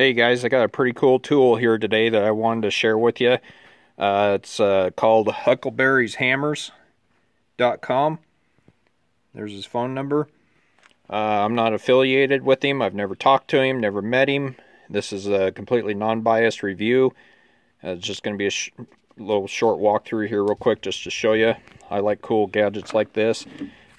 Hey guys, I got a pretty cool tool here today that I wanted to share with you. Uh, it's uh, called huckleberryshammers.com. There's his phone number. Uh, I'm not affiliated with him. I've never talked to him, never met him. This is a completely non-biased review. Uh, it's just going to be a sh little short walkthrough here real quick just to show you. I like cool gadgets like this.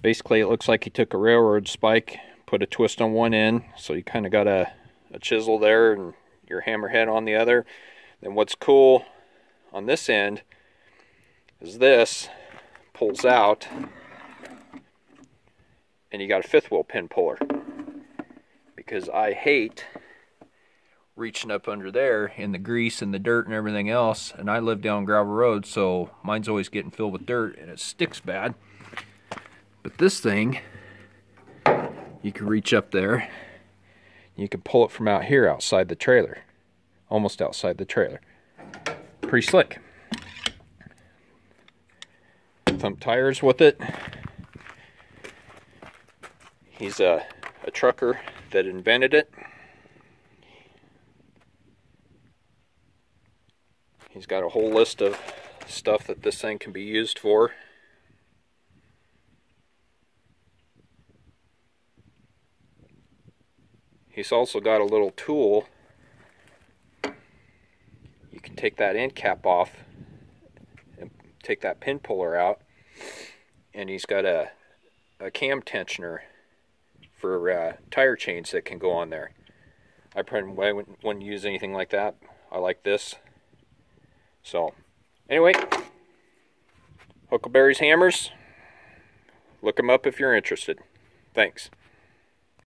Basically, it looks like he took a railroad spike, put a twist on one end, so you kind of got a a chisel there and your hammerhead on the other. Then what's cool on this end is this pulls out and you got a fifth wheel pin puller. Because I hate reaching up under there in the grease and the dirt and everything else and I live down gravel road so mine's always getting filled with dirt and it sticks bad. But this thing you can reach up there you can pull it from out here outside the trailer. Almost outside the trailer. Pretty slick. Thump tires with it. He's a, a trucker that invented it. He's got a whole list of stuff that this thing can be used for. He's also got a little tool. You can take that end cap off and take that pin puller out. And he's got a, a cam tensioner for uh, tire chains that can go on there. I probably wouldn't, wouldn't use anything like that. I like this. So, anyway, Huckleberry's Hammers. Look them up if you're interested. Thanks.